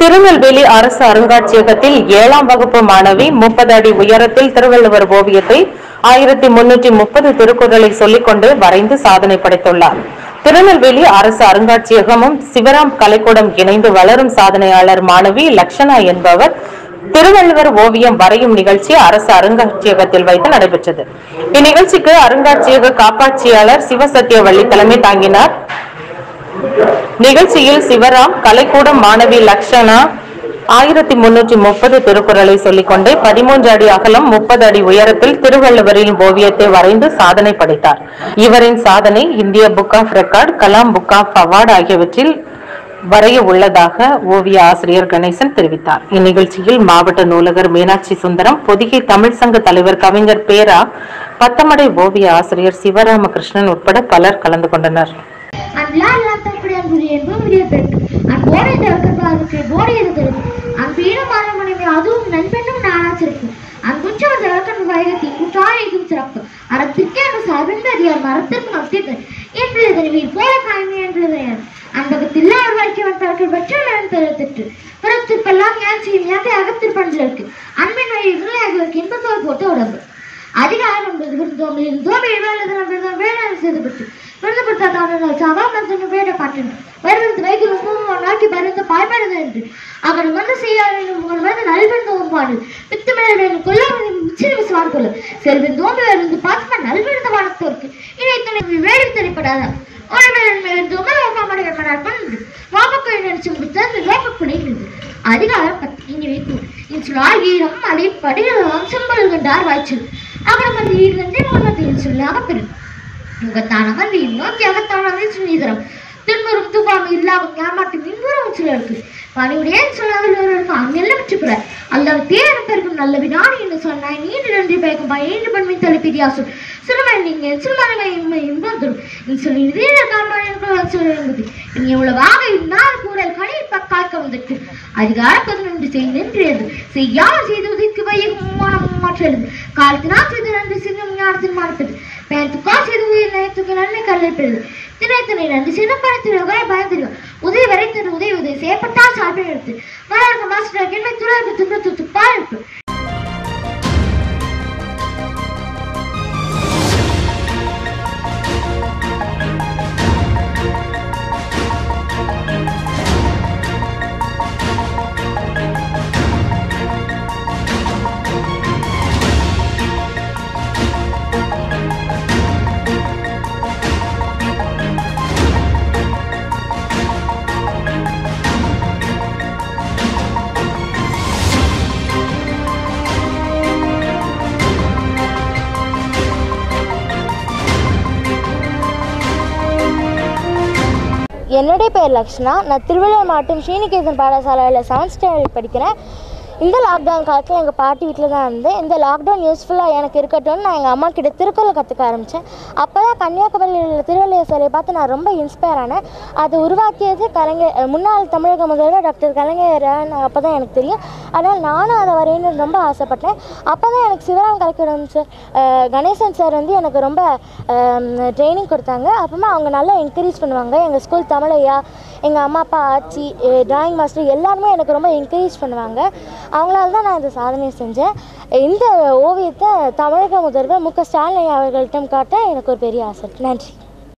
திருநெல்வேலி அரசு அருங்காட்சியகத்தில் ஏழாம் வகுப்பு மாணவி முப்பது அடி உயரத்தில் திருவள்ளுவர் ஓவியத்தை ஆயிரத்தி முன்னூற்றி முப்பது திருக்குறளை சொல்லிக்கொண்டு வரைந்து சாதனை படைத்துள்ளார். திருநெல்வேலி அரசு அருங்காட்சியகமும் சிவராம் கலைக்கூடம் இணைந்து வளரும் சாதனையாளர் மாணவி லக்ஷனா என்பவர் திருவள்ளுவர் ஓவியம் வரையும் நிகழ்ச்சி அரசு அருங்காட்சியகத்தில் வைத்து நடைபெற்றது. இந்நிகழ்ச்சிக்கு அருங்காட்சியக காப்பாட்சியாளர் சிவசத்தியவள்ளி தலைமை தாங்கினார். நிகழ்ச்சியில் சிவராம் கலைக்கூடம் மாணவி லக்ஷனா ஆயிரத்தி முன்னூற்றி முப்பது திருக்குறளை சொல்லிக்கொண்டே பதிமூன்று அடி அகலம் முப்பது அடி உயரத்தில் திருவள்ளுவரின் ஓவியத்தை வரைந்து சாதனை படைத்தார். இவரின் சாதனை இந்திய book of record Kalam book of award ஆகியவற்றில் வரைய உள்ளதாக ஓவிய ஆசிரியர் கணேசன் தெரிவித்தார். இந்நிகழ்ச்சியில் மாவட்ட நூலகர் மீனாட்சி சுந்தரம் பொதிகை தமிழ் சங்க தலைவர் கவிஞர் பேரா பத்தமடை ஓவிய ஆசிரியர் சிவராமகிருஷ்ணன் உட்பட பலர் கலந்து கொண்டனர். அதுவும் நண்பெண்ணும் நானாச்சிருக்கும் வைகத்தி சிறப்பு. அறத்திற்கே அந்த சார்பின் மரத்திற்கு மத்தியது என்று போல காய்மை என்று அன்பகத்தில் அவர் வாழ்க்கையவன் பிறகு பெற்ற நான் பிறத்திற்பெல்லாம் ஞான் செய்யும் யாத்தை இருக்கு அன்பின் வழிகளை அவர்களுக்கு இன்பத்தோடு போட்டு உடம்பு. அதிகாரம் என்பது விருந்தோம் இருந்தோம் வேலை வேலை செய்துபட்டு விருதுபடுத்தாத சகாமத்தின் வேட பாட்டின் வருவது வைகள் உப்பும் நாக்கி பருந்து பாய்படுது என்று. அவர் வந்து செய்யாத உங்கள் வந்து நல்வெந்து ஒம்பாடு வேணும் கொல்லாமல் மிச்சிறு விசுவான் கொள்ள. செல்வன் தோம்பி இருந்து பார்த்து நல்விழுந்த வானத்தோருக்கு இதை துணை வேடி திரைப்படாத அதிகாரம் பத்து. இனி வைக்கும் இன்சுலால் ஈரம் மலை படிகளும் செம்பல் வாய்ச்சல். அவரம் அந்த ஈடுகண்டே முன்னத்தில் பெரும் முகத்தானவன் நீ நோக்கி சுனிதரம் துன்பரும் துன்புறும் துபாமி இல்லாமல் ஏமாற்றி மின்புறம் சிலருக்கு பணியுடைய சொல்லாதவர்களுக்கு அங்கெல்லாம் பெற்றுக்கிறார் அல்லது தேரம் பெருக்கும் நல்ல வினாடி என்று சொன்னாய். நீண்டு நன்றி பயக்கும் பயந்து பண்மை சொல். சிறுமன் நீங்க சிறுமனை இன்பம் தரும் நீ சொல்லி இதே காண்பாடு சொல்லுவது நீ எவ்வளவாக இருந்தால் கூட கணில் பக்காக்க வந்திருக்கு. அதிகார பதினொன்று செய்து நின்றது. செய்யார் செய்து உதிக்கு வையகம் மாற்றது காலத்தினால் செய்து நன்றி சின்னம் ஞானத்தில் மாறுப்பது பயத்துக்கா உங்களுக்கு நன்மை கல்லிப்பது திணை திணை நன்றி. சின்ன பணத்திற்கு பயந்திருக்கும் உதவி வரை தன் உதவி உதவி. செய்யப்பட்டால் சாப்பிடுறது எடுத்து. மாஸ்டர் கேள்வி துறை துன்பத்து துப்பா இருப்பு என்னுடைய பேர் லக்ஷ்ணா. நான் திருவள்ளுவர் மாவட்டம் ஸ்ரீனிகேதன் பாடசாலையில் செவன்த் ஸ்டாண்டர்ட் படிக்கிறேன். இந்த லாக்டவுன் காலத்தில் எங்கள் பாட்டி வீட்டில் தான் இருந்தேன் இந்த லாக்டவுன் யூஸ்ஃபுல்லாக எனக்கு இருக்கட்டும்னு நான் எங்கள் அம்மா கிட்ட திருக்குறள் கற்றுக்க ஆரம்பித்தேன் அப்போ தான் கன்னியாகுமரியில் உள்ள திருவள்ளுவர் சிலையை பார்த்து நான் ரொம்ப இன்ஸ்பயர் ஆனேன். அதை உருவாக்கியது கலைஞர் முன்னாள் தமிழக முதல்வர் டாக்டர் கலைஞர் அப்போ தான் எனக்கு தெரியும். அதனால் நானும் அதை வரையணும்னு ரொம்ப ஆசைப்பட்டேன். அப்போ தான் எனக்கு சிவராம் கலைக்கூடம் சார் கணேசன் சார் வந்து எனக்கு ரொம்ப ட்ரைனிங் கொடுத்தாங்க. அப்புறமா அவங்க நல்லா என்கரேஜ் பண்ணுவாங்க. எங்கள் ஸ்கூல் தமிழையா எங்கள் அம்மா அப்பா ஆச்சி டிராயிங் மாஸ்டர் எல்லாருமே எனக்கு ரொம்ப என்கரேஜ் பண்ணுவாங்க. அவங்களால தான் நான் இந்த சாதனையை செஞ்சேன். இந்த ஓவியத்தை தமிழக முதல்வர் மு க ஸ்டாலின் அவர்கள்ட்ட காட்ட எனக்கு ஒரு பெரிய ஆசை. நன்றி.